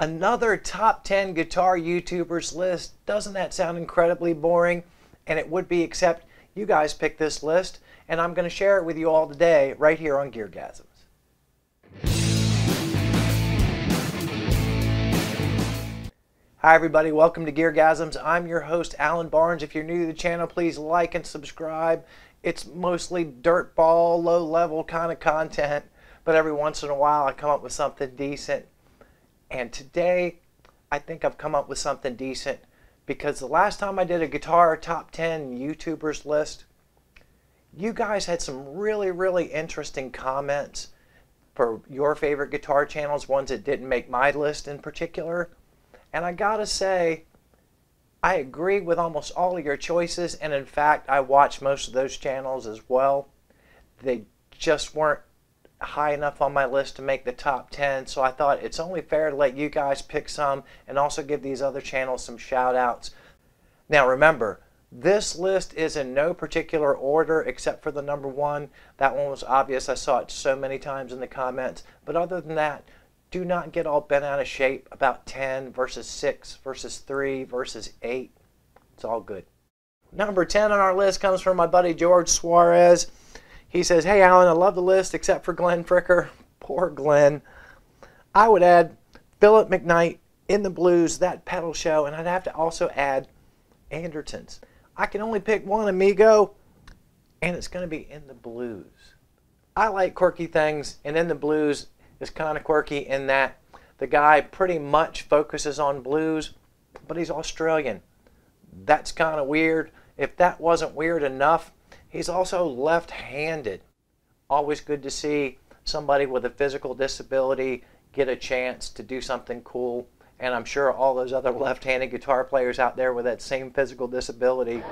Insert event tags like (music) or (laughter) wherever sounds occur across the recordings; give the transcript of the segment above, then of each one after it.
Another top 10 guitar YouTubers list. Doesn't that sound incredibly boring? And it would be, except you guys picked this list, and I'm going to share it with you all today right here on Geargasms. Hi everybody, welcome to Geargasms. I'm your host Alan Barnes. If you're new to the channel, please like and subscribe. It's mostly dirtball, low level kind of content, but every once in a while I come up with something decent and today, I think I've come up with something decent because the last time I did a guitar top 10 YouTubers list, you guys had some really, really interesting comments for your favorite guitar channels, ones that didn't make my list in particular. And I gotta say, I agree with almost all of your choices, and in fact, I watched most of those channels as well. They just weren't high enough on my list to make the top 10 so I thought it's only fair to let you guys pick some and also give these other channels some shout outs. Now remember this list is in no particular order except for the number one. That one was obvious. I saw it so many times in the comments. But other than that, do not get all bent out of shape about 10 versus 6 versus 3 versus 8. It's all good. Number 10 on our list comes from my buddy George Suarez. He says, Hey, Alan, I love the list except for Glenn Fricker. Poor Glenn. I would add Philip McKnight in the blues, that pedal show, and I'd have to also add Andertons. I can only pick one amigo, and it's going to be in the blues. I like quirky things, and in the blues is kind of quirky in that the guy pretty much focuses on blues, but he's Australian. That's kind of weird. If that wasn't weird enough, He's also left-handed. Always good to see somebody with a physical disability get a chance to do something cool. And I'm sure all those other left-handed guitar players out there with that same physical disability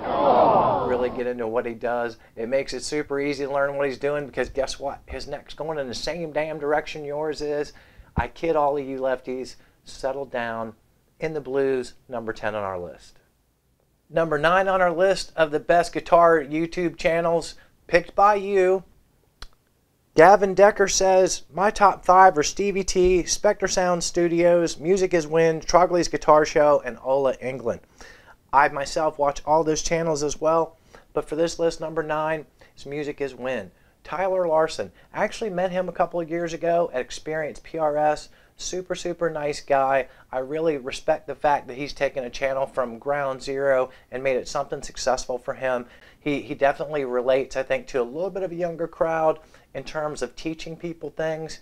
really get into what he does. It makes it super easy to learn what he's doing because guess what? His neck's going in the same damn direction yours is. I kid all of you lefties. Settle down. In the blues, number 10 on our list. Number nine on our list of the best guitar YouTube channels picked by you. Gavin Decker says, My top five are Stevie T, Spectre Sound Studios, Music is Win, Trogly's Guitar Show, and Ola Englund. I myself watch all those channels as well, but for this list, number nine is Music is Win. Tyler Larson. I actually met him a couple of years ago at Experience PRS super super nice guy. I really respect the fact that he's taken a channel from ground zero and made it something successful for him. He, he definitely relates i think to a little bit of a younger crowd in terms of teaching people things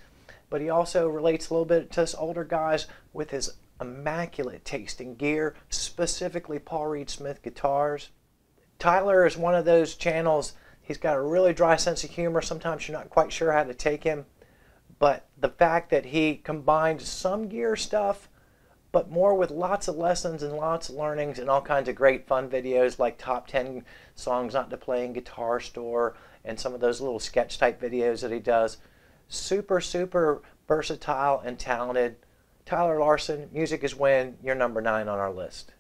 but he also relates a little bit to us older guys with his immaculate taste in gear specifically paul reed smith guitars. Tyler is one of those channels. He's got a really dry sense of humor. Sometimes you're not quite sure how to take him but the fact that he combined some gear stuff, but more with lots of lessons and lots of learnings and all kinds of great fun videos like top 10 songs not to play in Guitar Store and some of those little sketch type videos that he does. Super, super versatile and talented. Tyler Larson, Music is Win, you're number nine on our list.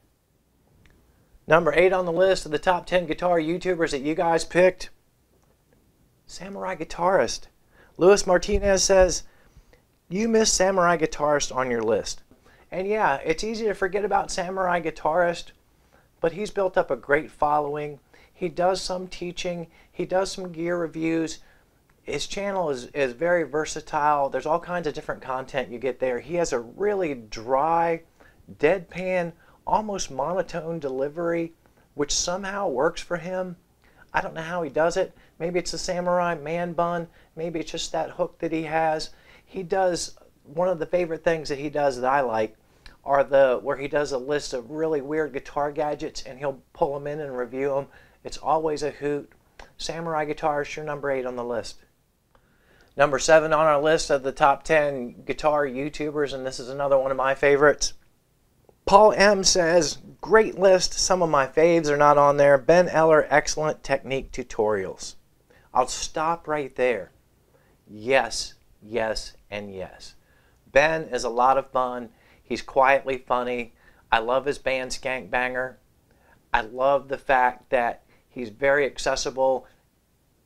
Number eight on the list of the top 10 guitar YouTubers that you guys picked, Samurai Guitarist. Luis Martinez says, You missed Samurai Guitarist on your list. And yeah, it's easy to forget about Samurai Guitarist, but he's built up a great following. He does some teaching, he does some gear reviews. His channel is, is very versatile. There's all kinds of different content you get there. He has a really dry, deadpan, almost monotone delivery, which somehow works for him. I don't know how he does it. Maybe it's a samurai man bun. Maybe it's just that hook that he has. He does one of the favorite things that he does that I like are the where he does a list of really weird guitar gadgets and he'll pull them in and review them. It's always a hoot. Samurai Guitarist your number eight on the list. Number seven on our list of the top 10 guitar YouTubers, and this is another one of my favorites. Paul M says, great list. Some of my faves are not on there. Ben Eller, excellent technique tutorials. I'll stop right there. Yes, yes, and yes. Ben is a lot of fun. He's quietly funny. I love his band Skank Banger. I love the fact that he's very accessible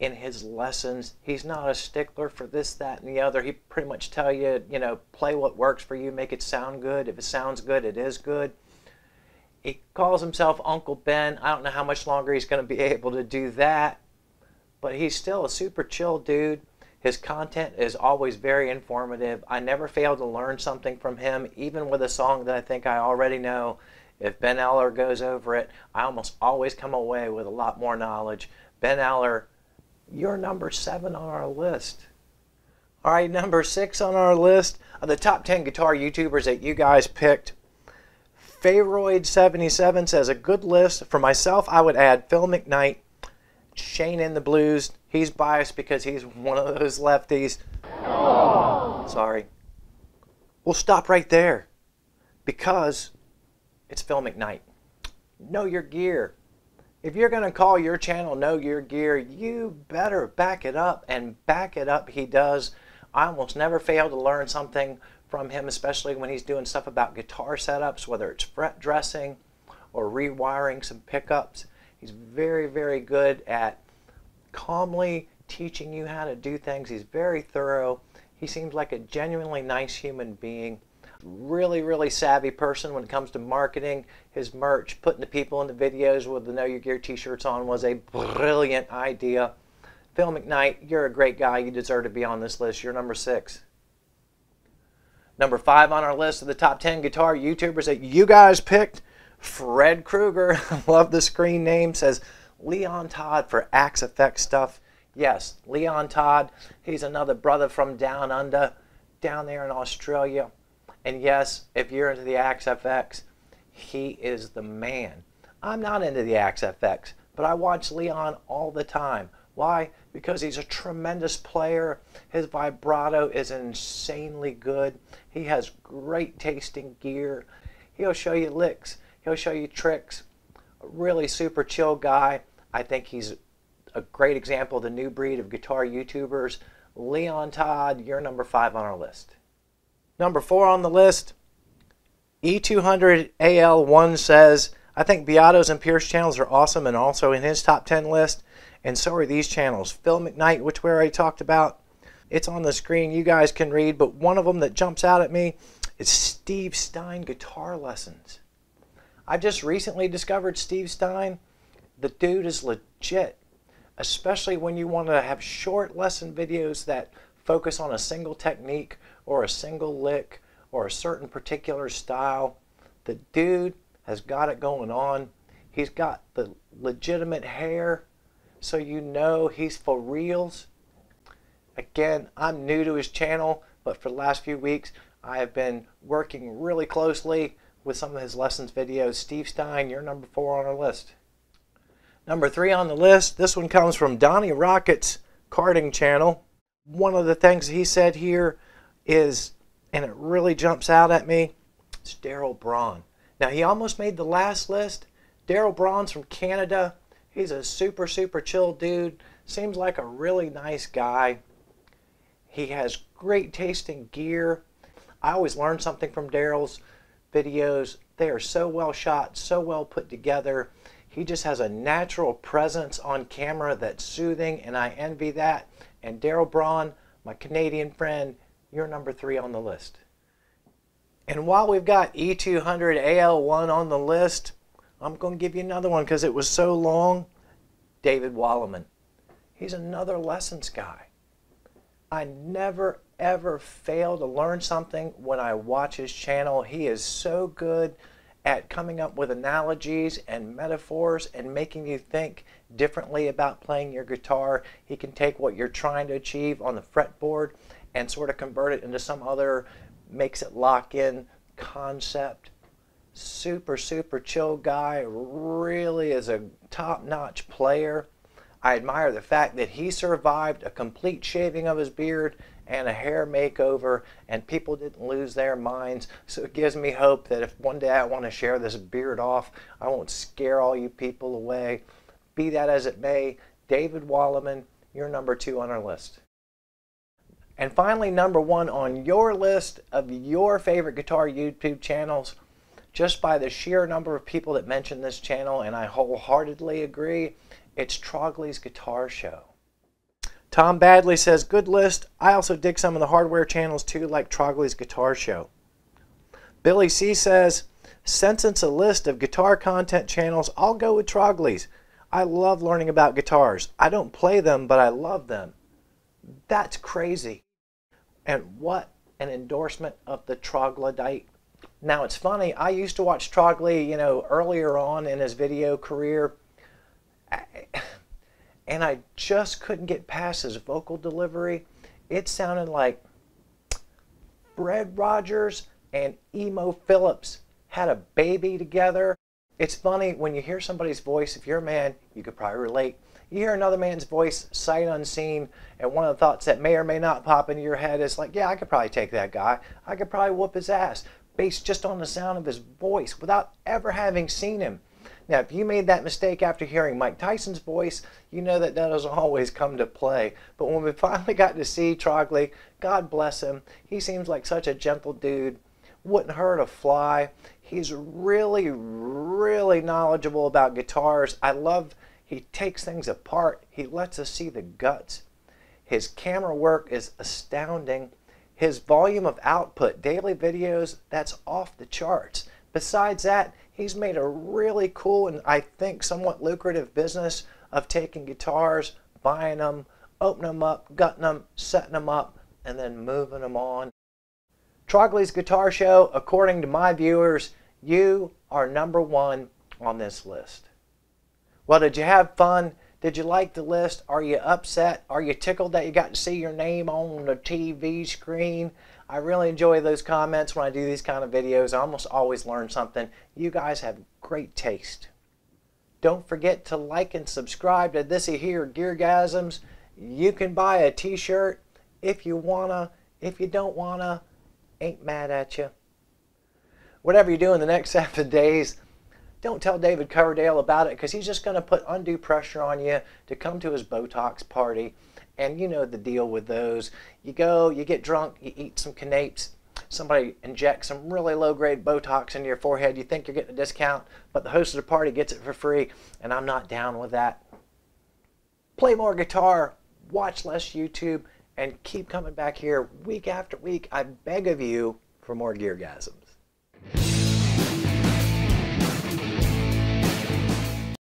in his lessons. He's not a stickler for this, that, and the other. He pretty much tell you, you know, play what works for you, make it sound good. If it sounds good, it is good. He calls himself Uncle Ben. I don't know how much longer he's going to be (laughs) able to do that, but he's still a super chill dude. His content is always very informative. I never fail to learn something from him, even with a song that I think I already know. If Ben Eller goes over it, I almost always come away with a lot more knowledge. Ben Eller, you're number seven on our list. All right, number six on our list of the top 10 guitar YouTubers that you guys picked. Pharaoid77 says a good list. For myself, I would add Phil McKnight, Shane in the Blues. He's biased because he's one of those lefties. Sorry. We'll stop right there because it's Phil McKnight. Know your gear. If you're going to call your channel Know Your Gear, you better back it up, and back it up he does. I almost never fail to learn something from him, especially when he's doing stuff about guitar setups, whether it's fret dressing or rewiring some pickups. He's very, very good at calmly teaching you how to do things. He's very thorough. He seems like a genuinely nice human being. Really, really savvy person when it comes to marketing his merch. Putting the people in the videos with the Know Your Gear t-shirts on was a brilliant idea. Phil McKnight, you're a great guy. You deserve to be on this list. You're number six. Number five on our list of the top 10 guitar YouTubers that you guys picked, Fred Krueger. (laughs) Love the screen name. Says Leon Todd for Axe-Fx stuff. Yes, Leon Todd. He's another brother from down under, down there in Australia. And yes, if you're into the Axe-Fx, he is the man. I'm not into the Axe-Fx, but I watch Leon all the time. Why? Because he's a tremendous player. His vibrato is insanely good. He has great tasting gear. He'll show you licks. He'll show you tricks. A really super chill guy. I think he's a great example of the new breed of guitar YouTubers. Leon Todd, you're number five on our list. Number four on the list, E200AL1 says, I think Beato's and Pierce channels are awesome and also in his top 10 list. And so are these channels. Phil McKnight, which we already talked about. It's on the screen. You guys can read. But one of them that jumps out at me is Steve Stine Guitar Lessons. I just recently discovered Steve Stine. The dude is legit. Especially when you want to have short lesson videos that focus on a single technique or a single lick or a certain particular style. The dude has got it going on. He's got the legitimate hair so you know he's for reals. Again, I'm new to his channel, but for the last few weeks, I have been working really closely with some of his lessons videos. Steve Stine, you're number four on our list. Number three on the list, this one comes from Donnie Rocket's karting channel. One of the things he said here is, and it really jumps out at me, it's Darrell Braun. Now, he almost made the last list. Darrell Braun's from Canada. He's a super, super chill dude. Seems like a really nice guy. He has great tasting gear. I always learn something from Darrell's videos. They are so well shot, so well put together. He just has a natural presence on camera that's soothing, and I envy that. And Darrell Braun, my Canadian friend, you're number three on the list. And while we've got E200 AL1 on the list, I'm going to give you another one because it was so long. David Wallimann. He's another lessons guy. I never ever fail to learn something when I watch his channel. He is so good at coming up with analogies and metaphors and making you think differently about playing your guitar. He can take what you're trying to achieve on the fretboard and sort of convert it into some other makes it lock in concept super, super chill guy, really is a top notch player. I admire the fact that he survived a complete shaving of his beard and a hair makeover, and people didn't lose their minds. So it gives me hope that if one day I want to share this beard off, I won't scare all you people away. Be that as it may, David Wallimann, you're number two on our list. And finally, number one on your list of your favorite guitar YouTube channels just by the sheer number of people that mention this channel, and I wholeheartedly agree, it's Trogly's Guitar Show. Tom Badley says, good list. I also dig some of the hardware channels too, like Trogly's Guitar Show. Billy C says, sentence a list of guitar content channels, I'll go with Trogly's. I love learning about guitars. I don't play them, but I love them. That's crazy. And what an endorsement of the troglodyte. Now it's funny, I used to watch Trogly, you know, earlier on in his video career, and I just couldn't get past his vocal delivery. It sounded like Fred Rogers and Emo Philips had a baby together. It's funny when you hear somebody's voice, if you're a man, you could probably relate. You hear another man's voice, sight unseen, and one of the thoughts that may or may not pop into your head is like, yeah, I could probably take that guy. I could probably whoop his ass based just on the sound of his voice without ever having seen him. Now, if you made that mistake after hearing Mike Tyson's voice, you know that that doesn't (laughs) always come to play. But when we finally got to see Trogly, God bless him, he seems like such a gentle dude wouldn't hurt a fly. He's really, really knowledgeable about guitars. I love he takes things apart. He lets us see the guts. His camera work is astounding. His volume of output, daily videos, that's off the charts. Besides that, he's made a really cool and I think somewhat lucrative business of taking guitars, buying them, opening them up, gutting them, setting them up, and then moving them on. Trogly's Guitar Show, according to my viewers, you are number one on this list. Well, did you have fun? Did you like the list? Are you upset? Are you tickled that you got to see your name on the TV screen? I really enjoy those comments when I do these kind of videos. I almost always learn something. You guys have great taste. Don't forget to like and subscribe to this here Geargasms. You can buy a t-shirt if you wanna. If you don't wanna, ain't mad at you. Whatever you do in the next (laughs) seven days, don't tell David Coverdale about it because he's just going to put undue pressure on you to come to his Botox party. And you know the deal with those. You go, you get drunk, you eat some canapes, somebody injects some really low grade Botox into your forehead. You think you're getting a discount, but the host of the party gets it for free, and I'm not down with that. Play more guitar, watch less YouTube, and keep coming back here week after week. I beg of you for more Geargasms.